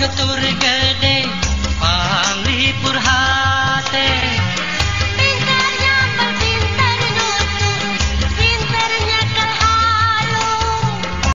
Katurga